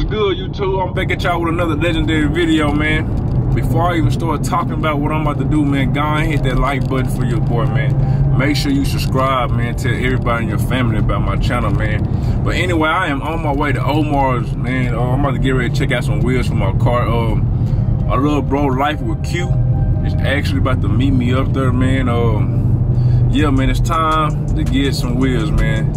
good, YouTube? I'm back at y'all with another legendary video, man. Before I even start talking about what I'm about to do, man, go and hit that like button for your boy, man. Make sure you subscribe, man. Tell everybody in your family about my channel, man. But anyway, I am on my way to Omar's, man. Uh, I'm about to get ready to check out some wheels for my car. Um, a little bro, Life with Q, is actually about to meet me up there, man. Um, yeah, man, it's time to get some wheels, man.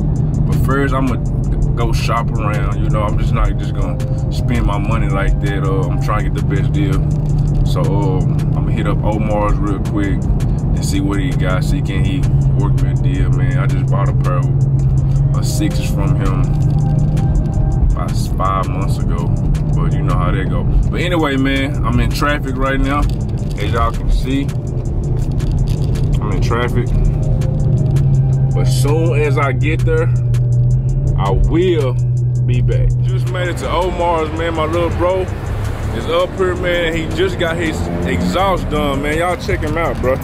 But first, I'm gonna go shop around. You know, I'm just not just gonna spend my money like that. Uh, I'm trying to get the best deal. So um, I'm gonna hit up Omar's real quick and see what he got. See can he work me a deal, man. I just bought a pair of uh, sixes from him about five months ago. But you know how that go. But anyway, man, I'm in traffic right now. As y'all can see, I'm in traffic. But soon as I get there, I will be back. Just made it to Omar's, man. My little bro is up here, man. He just got his exhaust done, man. Y'all check him out, bro.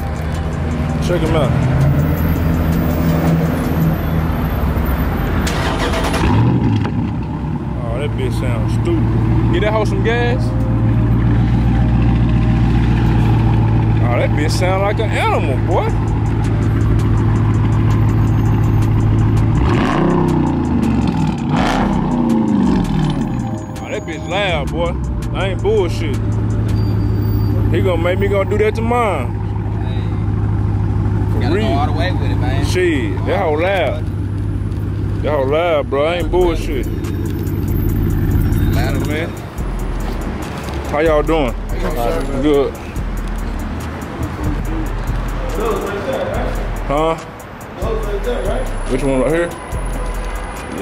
Check him out. Oh, that bitch sounds stupid. Get that hoe some gas? Oh, that bitch sound like an animal, boy. Bitch loud, boy. I ain't bullshit. He gonna make me go do that to mine. For Gotta real. go all the way with it, man. Shit, that hoe loud. That hoe loud, bro. I ain't bullshit. Loud man. How y'all doing? Good. Huh? Which one right here?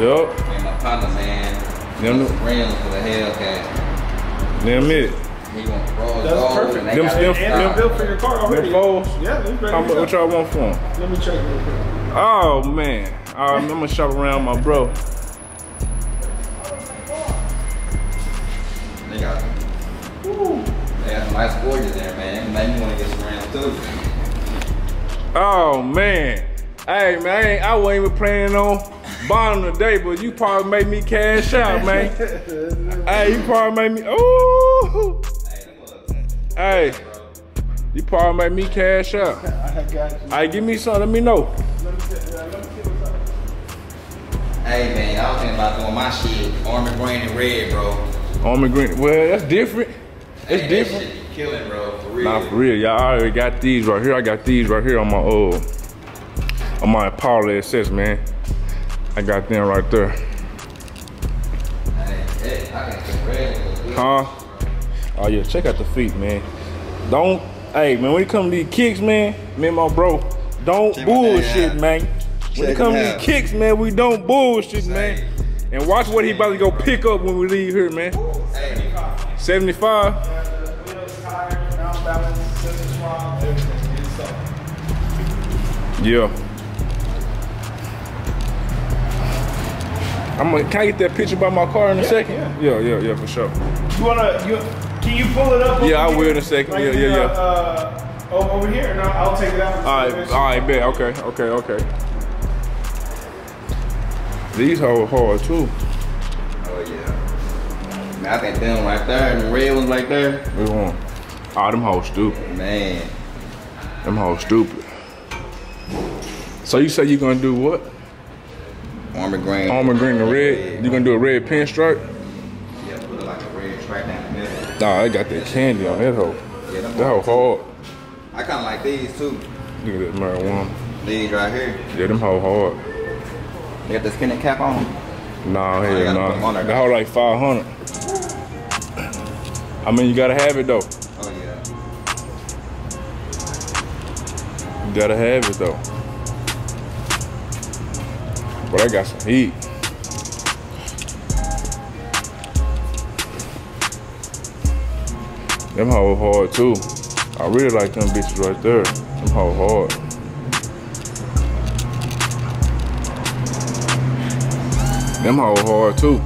Yup. And my partner, man. Them- some rims for the Hellcat. Them it. He want to That's perfect. and Them- got them- it them- built for your car already. Them foes? Yeah, it's ready How much, what y'all want for 'em? Let me check real quick. Oh man. All right, I'm gonna shop around my bro. They got, they got some nice gorgeous there, man. Maybe you want to get some rims too. Oh man. Hey man, I, I wasn't even planning on buying them today, but you probably made me cash out, man. hey, you probably made me. Ooh. Hey, Hey, you probably made me cash out. I got you. Hey, give me some. Let me know. Let me see, let me see what's up. hey, man, I was thinking about doing my shit, armor green and red, bro. Army green. Well, that's different. It's hey, different. That shit be killing, bro, for real. Nah, for real, y'all already got these right here. I got these right here on my uh, on my Impala SS, man. I got them right there. Hey, hey, I can get red. look good. Huh? Oh yeah, check out the feet, man. Don't, hey man, when it come to these kicks, man, me and my bro, don't Check bullshit, man. When it come to these kicks, man, we don't bullshit, man. And watch what he about to go pick up when we leave here, man. Hey, 75. Uh, I'm gonna, can I get that picture by my car in a second? Yeah, yeah, yeah, for sure. You wanna, you, can you pull it up? Yeah, I will in a second. Right Yeah, yeah, yeah. Uh, over over here, and I'll, I'll take it out. All right, all right, bet. Okay, okay, okay. These hoes hard too. oh yeah. Man, I think them right there, and the red ones right there, We want. Ah, them hoes stupid. man. Them hoes stupid. So you say you're gonna do what? Armor green. Armor green and red. You gonna do a red pinstripe? Yeah, put it like a red stripe down the middle. Nah, I got that candy on that hoe. Yeah, That hoe hard. I kind of like these too. Look at that marijuana. These right here. Yeah, them hoe hard. They got the skinny cap on. Nah, oh, you hell gotta put 'em on nah. That hoe like 500. I mean, you gotta have it though. Oh yeah. You gotta have it though. But I got some heat. Them hoe hard too. I really like them bitches right there. Them hoe hard. Them hoe hard too.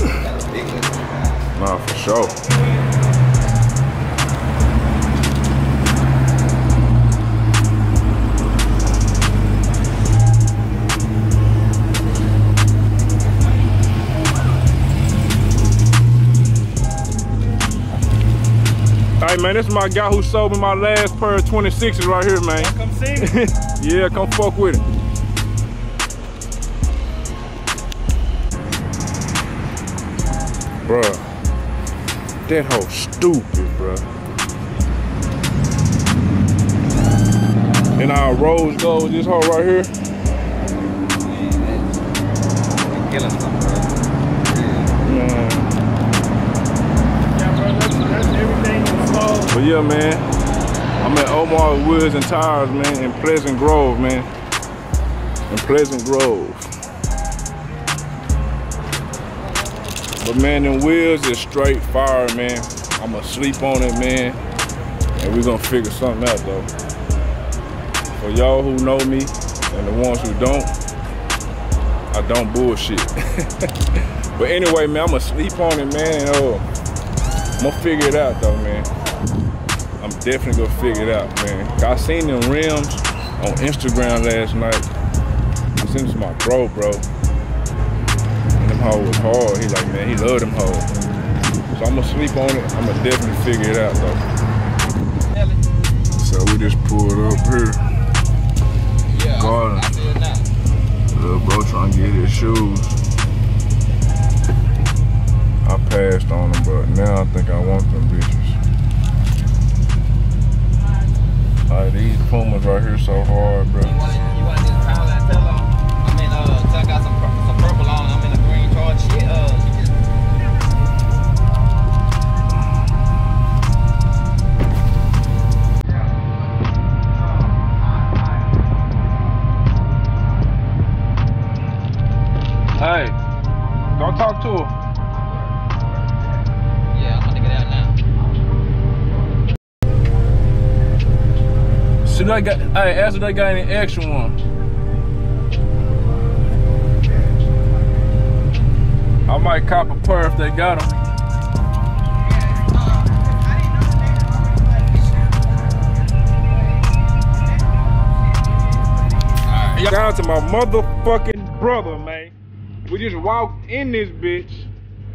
Nah, for sure. Hey man, this is my guy who sold me my last pair of 26s right here, man. Come see me. yeah, come fuck with it. Bruh, that hoe stupid, bruh. And our rose gold, this hoe right here. Killing But yeah, man, I'm at Omar Woods and Tires, man, in Pleasant Grove, man. In Pleasant Grove. But man, them wheels is straight fire, man. I'ma sleep on it, man. And we gonna figure something out though. For y'all who know me and the ones who don't, I don't bullshit. but anyway, man, I'ma sleep on it, man, and uh, I'm gonna figure it out though, man. I'm definitely gonna figure it out, man. I seen them rims on Instagram last night. I sent it to my bro, bro. And them hoes was hard. He like, man, he love them hoes. So I'm gonna sleep on it. I'm gonna definitely figure it out though. So we just pulled up here. Yeah, Garden. I see it. Little bro trying to get his shoes. I passed on them, but now I think I want them bitches. These Pumas right here so hard, bro. See that guy, hey, ask if they got any extra one. I might cop a pair if they got them. Shout out to my motherfucking brother, man. We just walked in this bitch.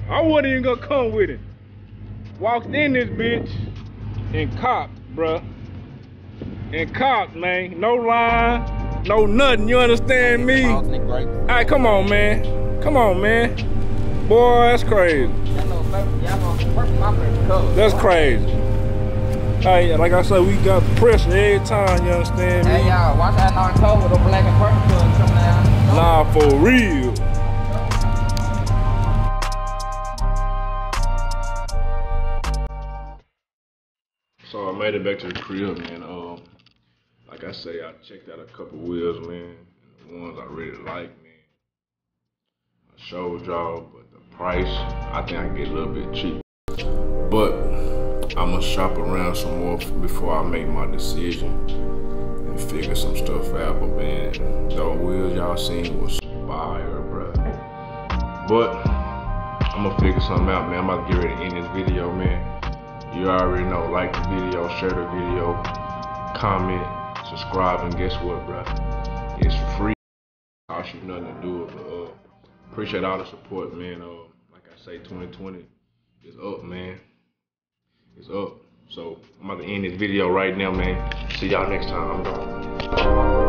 I wasn't even gonna come with him. Walked in this bitch and copped, bruh. And copped, man. No line, no nothing. You understand me? Grapes. Alright, come on, man. Come on, man. Boy, that's crazy. Y'all know, purple- y'all know purple my favorite color. That's crazy. Hey, like I said, we got pressure every time, you understand me? Hey, y'all, watch out in October, the black and purple coming out. Nah, for real. So I made it back to the crib, man. Um, like I say, I checked out a couple wheels, man. And the ones I really like, man. I showed y'all, but the price, I think I can get a little bit cheap. But I'm gonna shop around some more before I make my decision and figure some stuff out. But man, those wheels y'all seen was fire, bro. But I'm gonna figure something out, man. I'm about to get ready to end this video, man. You already know, like the video, share the video, comment, subscribe, and guess what, bro? It's free. Cost you nothing to do it. But, uh, appreciate all the support, man. Uh, like I say, 2020 is up, man. It's up. So I'm about to end this video right now, man. See y'all next time.